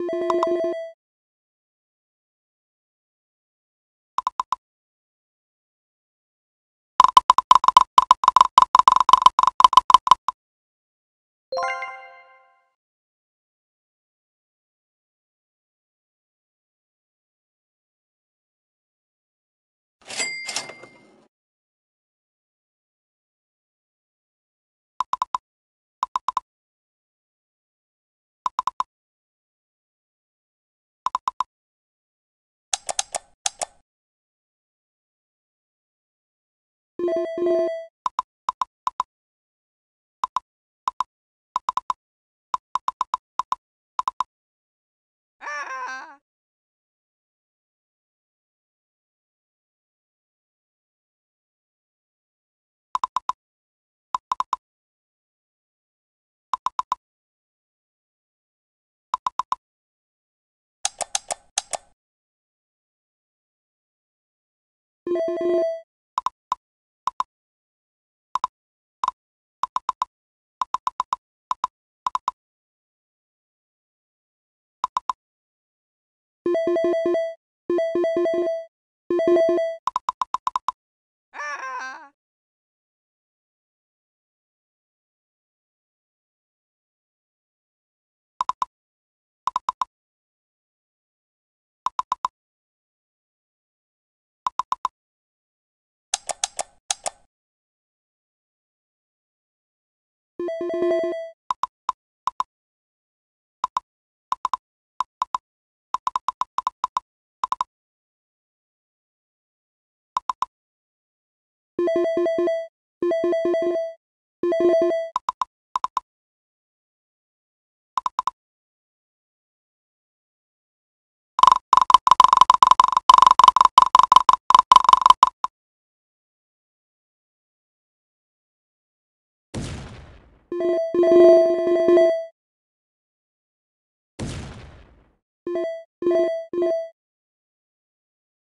you あ you you